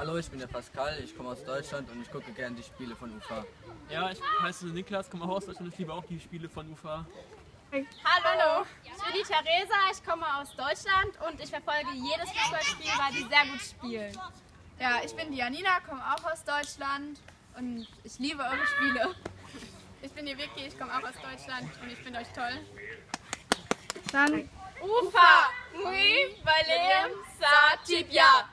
Hallo, ich bin der Pascal, ich komme aus Deutschland und ich gucke gerne die Spiele von UFA. Ja, ich heiße Niklas, komme auch aus Deutschland und ich liebe auch die Spiele von UFA. Hallo, Hallo. ich bin die Theresa, ich komme aus Deutschland und ich verfolge jedes Fußballspiel, weil die sehr gut spielen. Ja, ich bin die Janina, komme auch aus Deutschland und ich liebe eure Spiele. Ich bin die Vicky, ich komme auch aus Deutschland und ich finde euch toll. Dann UFA, muy valem sa tibia.